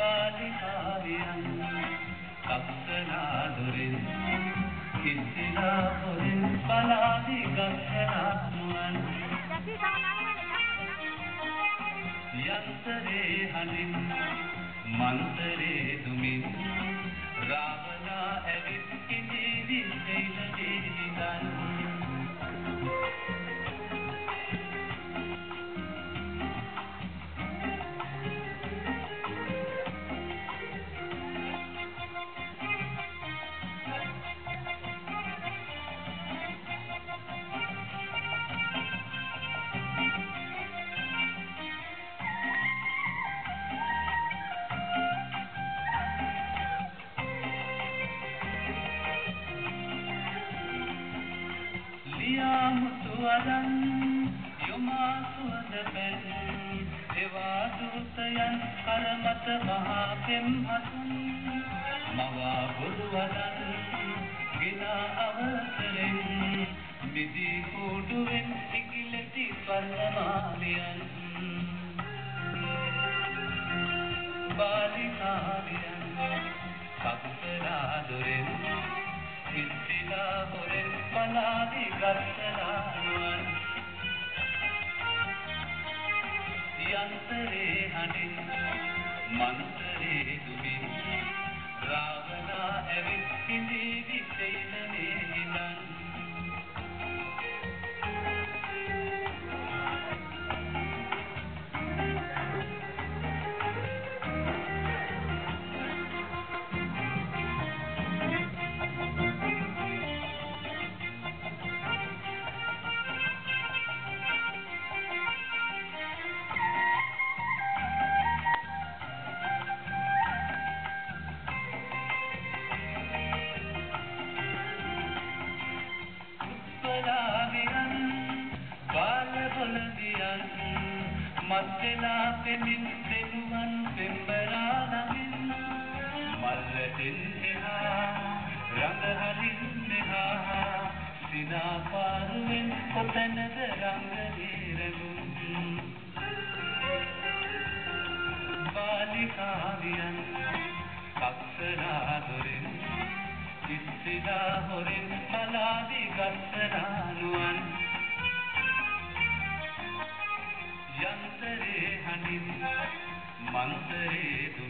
පාලිකාරියන් කක්ෂනාදුරින් කිසිලා foreign පලාදි ගක්ෂනාතුවන් යන්තරේ හලින් මන්තරේ Dumin Ravana ඇවිත් කිඳීන ලියාමුතු අරන් යොමා සුවඳ පැන් එවා දූතයන් කරමත මහා පෙම්හතුන් මවා බොරු වදන් ගිනා අවසරෙන් මිදී කූඩුවෙන් ඉකිලෙති ස්වර්ණමාලියන් බාලිකාවියන් සක්සලා දොරෙන් ඉස්සිලා හොරෙන් බලාදි ගස්සලානුවන් යන්තරේ හඬින් මන්තරේ දුමින් රාවණා ඇවිත් හිඳී විසෙයිලනේ බලාවියන් බාල බොලදියන් මත්දෙලා පෙමින් දෙනුවන් පෙම්බරා නමින් මල්ලටින් එහා රඟහරින් මෙහා සිනා පාරුවෙන් කොතැනද රංගදීරගුන් බාලිකාවියන් කක්සරා දොරෙන් ඉස්සිලා හොරෙන් බලාදී ගස්සනානුවන්. යන්තරේ හඬින් මන්තරේ දුමින් රාවදා ඇවිත් ඉමේ විසෙයින මේ දන්